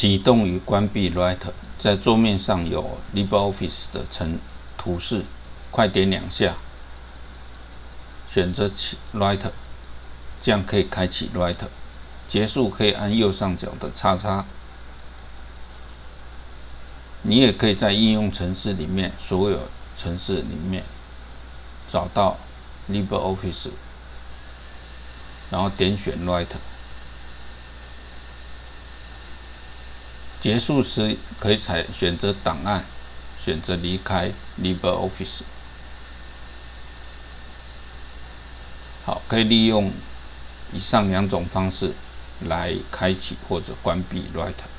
启动与关闭 Writer，在桌面上有 LibreOffice 的成图示，快点两下，选择启 Writer，这样可以开启 Writer。结束可以按右上角的叉叉。你也可以在应用程式里面，所有程式里面找到 LibreOffice，然后点选 Writer。结束时可以采选择档案，选择离开 LibreOffice。好，可以利用以上两种方式来开启或者关闭 Writer。